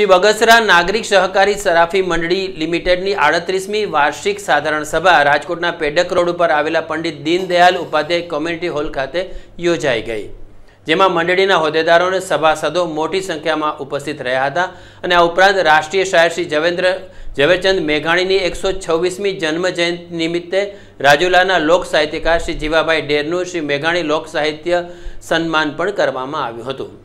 શ્રી બગસરા નાગરિક સહકારી સરાફી મંડળી લિમિટેડની આડત્રીસમી વાર્ષિક સાધારણ સભા રાજકોટના પેડક રોડ ઉપર આવેલા પંડિત દીનદયાલ ઉપાધ્યાય કોમ્યુનિટી હોલ ખાતે યોજાઈ ગઈ, જેમાં મંડળીના હોદ્દેદારો અને સભાસદો મોટી સંખ્યામાં ઉપસ્થિત રહ્યા હતા અને આ ઉપરાંત રાષ્ટ્રીય શાયર શ્રી જવેન્દ્ર, ઝવેરચંદ મેઘાણીની એકસો છવ્વીસમી જન્મ જયંતિ નિમિત્તે રાજુલાના લોક સાહિત્યકાર શ્રી જીવાભાઈ ડેરનું શ્રી મેઘાણી લોક સાહિત્ય સન્માન પણ કરવામાં આવ્યું હતું.